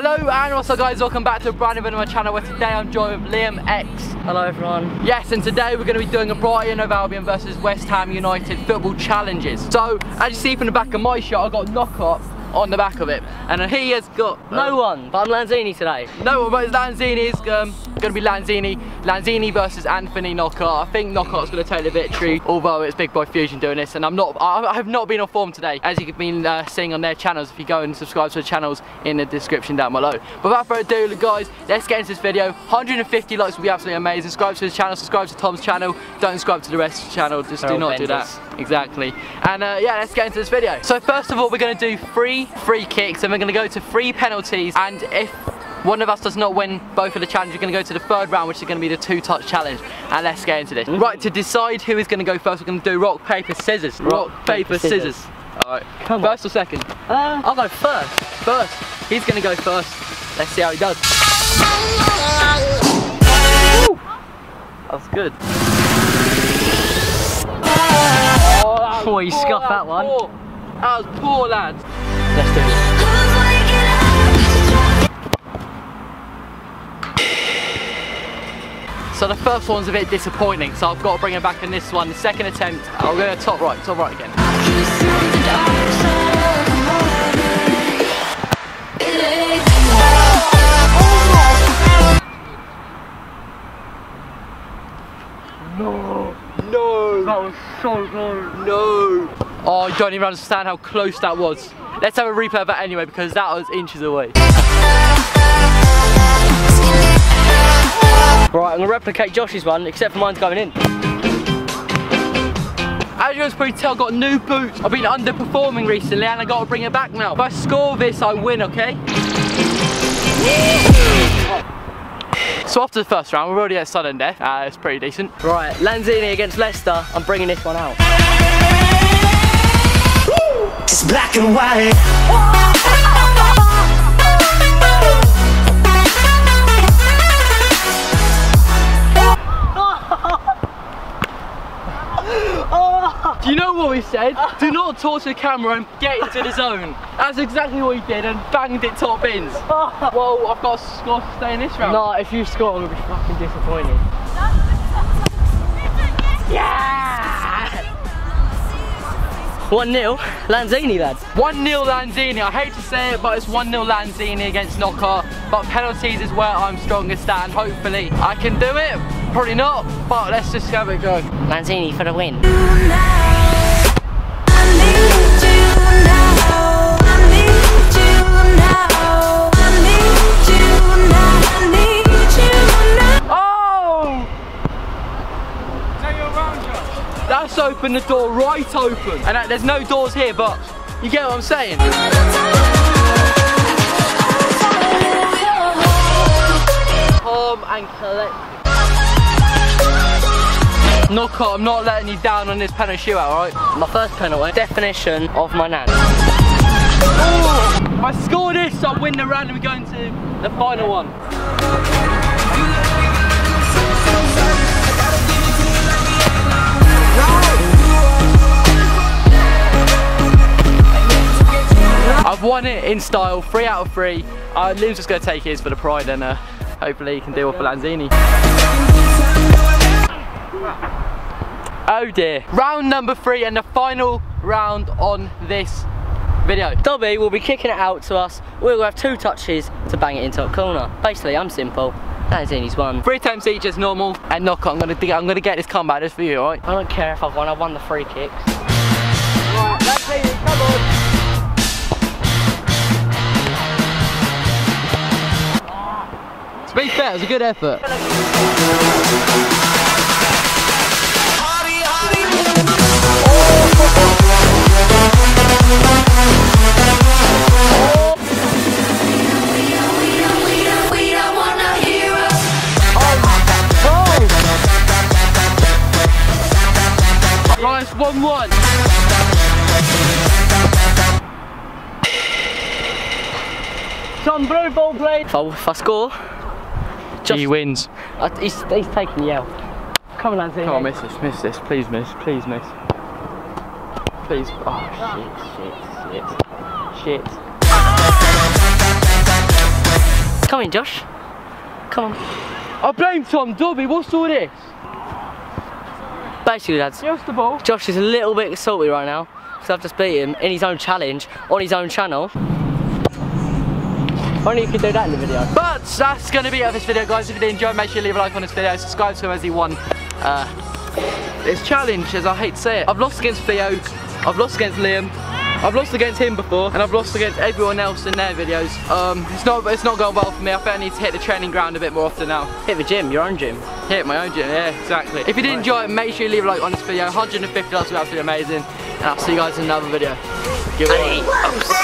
Hello and also guys, welcome back to a brand new video on my channel where today I'm joined with Liam X. Hello everyone. Yes, and today we're going to be doing a Brighton of Albion versus West Ham United football challenges. So, as you see from the back of my shirt, I've got Knockaert on the back of it. And he has got... No one, but I'm Lanzini today. No one, but it's Lanzini is um, going to be Lanzini. Lanzini versus Anthony Knockaert. I think Knockaert's going to take the victory, although it's Big Boy Fusion doing this. And I'm not, I, I have not been on form today, as you've been uh, seeing on their channels. If you go and subscribe to the channels in the description down below. But without further ado, guys, let's get into this video. 150 likes would be absolutely amazing. Subscribe to the channel, subscribe to Tom's channel. Don't subscribe to the rest of the channel. Just do not do that. Exactly. And uh, yeah, let's get into this video. So first of all, we're going to do three free kicks and we're going to go to three penalties. And if one of us does not win both of the challenges, we're going to go to the third round, which is going to be the two-touch challenge. And let's get into this. Right, to decide who is going to go first, we're going to do rock, paper, scissors. Rock, paper, paper, scissors. scissors. Alright, Come on. first or second? Uh, I'll go first. First. He's going to go first. Let's see how he does. Woo! That's good. Oh, that Oh, you poor, scuffed that was one. Poor. That was poor, lads. Let's do it. So the first one's a bit disappointing, so I've got to bring it back in this one. The second attempt, I'll go top right, top right again. No, no, That was so good. No. Oh, you don't even understand how close that was. Let's have a replay of that anyway, because that was inches away. Right, I'm gonna replicate Josh's one, except for mine's going in. As you guys probably tell, I've got new boots. I've been underperforming recently and I got to bring it back now. If I score this, I win, okay? So after the first round, we're already at sudden death. Uh, it's pretty decent. Right, Lanzini against Leicester. I'm bringing this one out. It's black and white. Do you know what we said? Do not torture the camera and get into the zone. That's exactly what he did and banged it top bins. Well, I've got to score to stay in this round. No, if you score, I'm gonna be fucking disappointed. Yeah! 1 0, Lanzini, lads. 1-0 Lanzini. I hate to say it, but it's 1-0 Lanzini against Knockaert. But penalties is where I'm strongest at, and hopefully I can do it. Probably not, but let's just have it go. Lanzini for the win. That's opened the door right open. And uh, there's no doors here, but you get what I'm saying? And collect. Knockaert, I'm not letting you down on this penalty shootout, alright? My first penalty, definition of my nan. I score this, I'll win the round and we're going to the final one. Won it in style, three out of three. Uh, Liam's just going to take his for the pride and uh, hopefully he can deal with Lanzini. Oh dear. Round number three and the final round on this video. Dobbie will be kicking it out to us. We'll have two touches to bang it into a corner. Basically, I'm simple. Lanzini's won. Three times each as normal and knock on. I'm gonna I'm gonna get this comeback just for you, alright? I don't care if I've won, I've won the free kicks. Be fair, it was a good effort. Right, it's 1-1. John Blue ball played. If I, if I score, just, He wins. uh, he's, he's taking the L. Come on, Lanzini. Come on, miss this, miss this. Please miss, please miss. Please. Oh, shit, shit, shit. Shit. Come in, Josh. Come on. I blame Tom Dobbie, what's all this? Basically, lads, Give the ball. Josh is a little bit salty right now because I've just beat him in his own challenge on his own channel. Only you could do that in the video. But that's going to be it for this video, guys. If you did enjoy, make sure you leave a like on this video. Subscribe to him as he won uh, this challenge, as I hate to say it. I've lost against Theo. I've lost against Liam. I've lost against him before, and I've lost against everyone else in their videos. Um, it's not, it's not going well for me. I think I need to hit the training ground a bit more often now. Hit the gym, your own gym. Hit my own gym, yeah, exactly. If you did enjoy it, make sure you leave a like on this video. 150 likes would be absolutely amazing. And I'll see you guys in another video. Goodbye. Adios.